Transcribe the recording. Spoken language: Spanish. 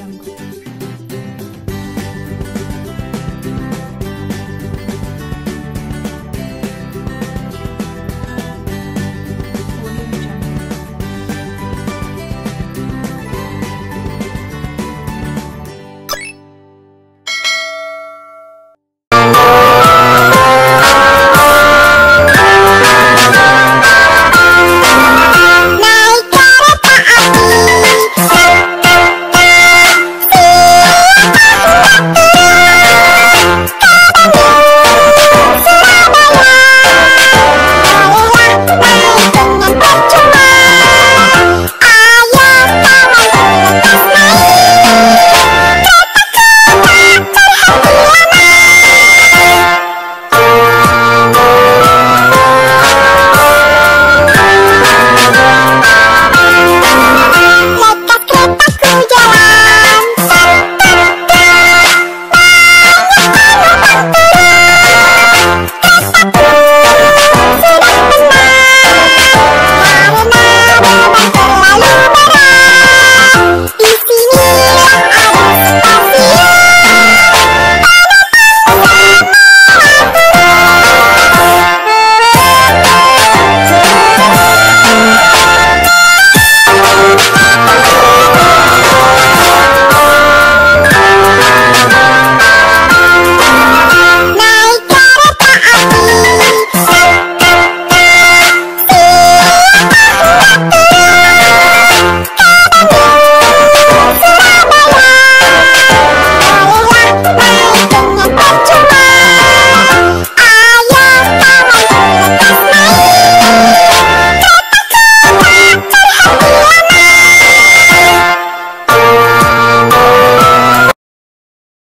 Jungle.